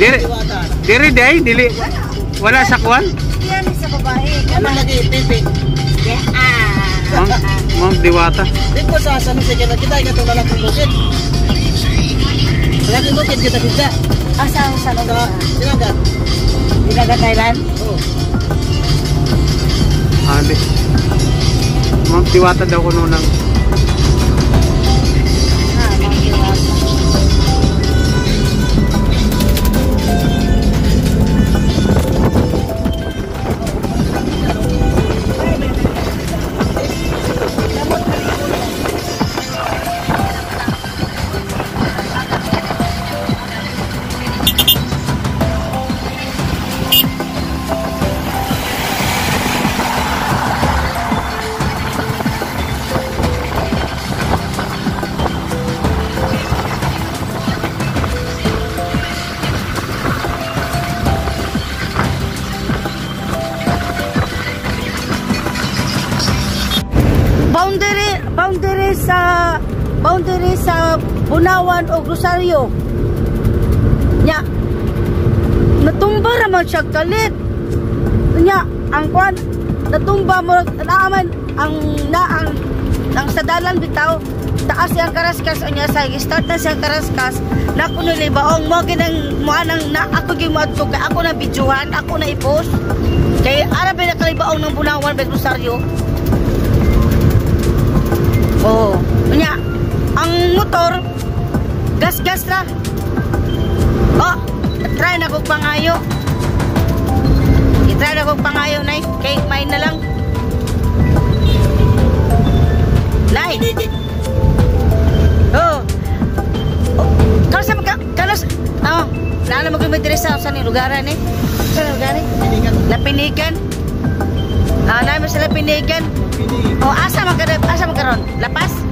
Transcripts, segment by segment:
Dire, dire day, dili, wala sa kwan? Yan sa babae. Ano lagi, pipi? Yeah, ah. Ma'am, ma'am Diwata. Di ko sa San Jose kita kita ikaw itong lalaking bukid. Lalaking bukid kita kita. Asa ang sa Sa lugar? Sinagat. Dinaga Thailand? Oo. Ah, di. Ma'am Diwata daw ko nung Bunawan o Rosario. Nya. Natumba raman siya kalit. Nya, ang kwan natumba mo naaman ang na ang sa dalan bitaw taas siyang karaskas anya sa start na siyang karaskas na kuno libaong mo ginang mo anang na ako gi mo adto kay ako na bidyuhan ako na i-post kay ara ba na kalibaong ng Bunawan Rosario Oo. Oh. Nya, ang motor, gas-gas ra. Oh, try na kong pangayo. I-try na kong pangayo, Nay. Kay main na lang. Nay. Oh. oh. Kalau sa mga, kalau sa, oh, nala mo kami dire sa sa ni lugaran eh. Sa lugaran eh. Pinikan. Lapinigan. Ah, nay mo sa lapinigan. Pini. Oh, asa kada asa man karon? Lapas?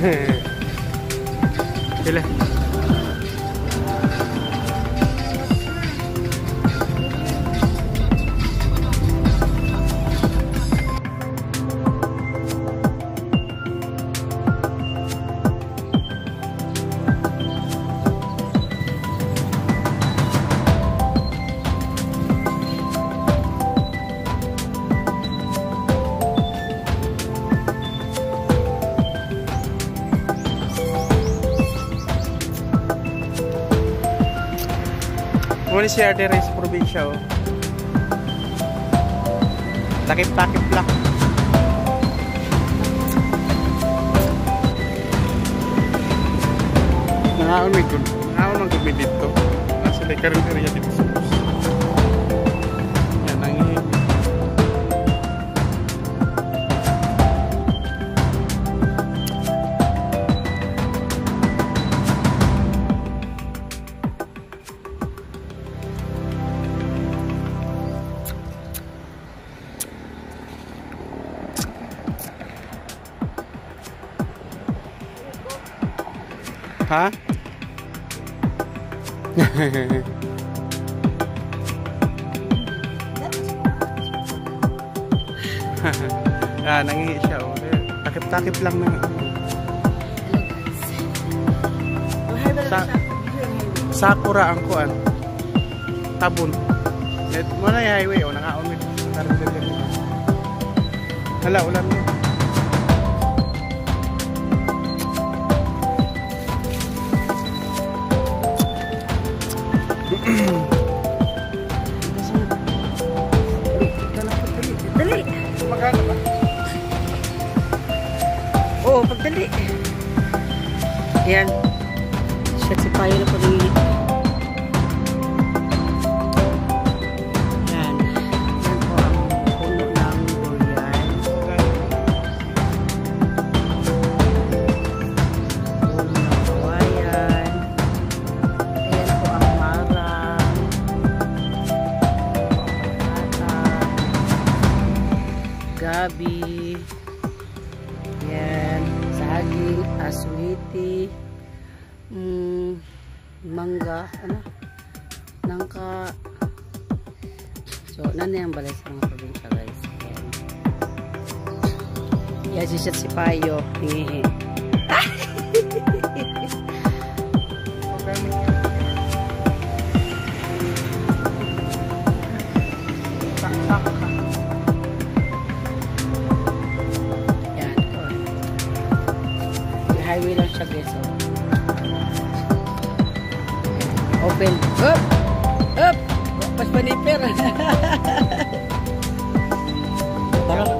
嘿嘿嘞。Muna si Ate sa probinsya oh. Takip-takip lang. Nangaon may good. Nangaon ang gabi dito. Nasa may karin-kariya dito sa Ha? ah, nangihi siya. Oh. Takip-takip lang na. Sa Sakura ang kuan. Tabon. Net mo na highway oh, nangaon mo. Hala, ulan mo. Dali. Magkano ba? Oo, pagdali. Ayan. Shit, si Payo na po Yan. Saging, aswiti. Mm, mangga. Ano? Nangka. So, nani ang balay sa mga probinsya guys. Yan. Yan si Shet si Payo. Hingihi. Yan. highway lang siya guys. Oh. Open. Up! Up! Pas paniper. Tara.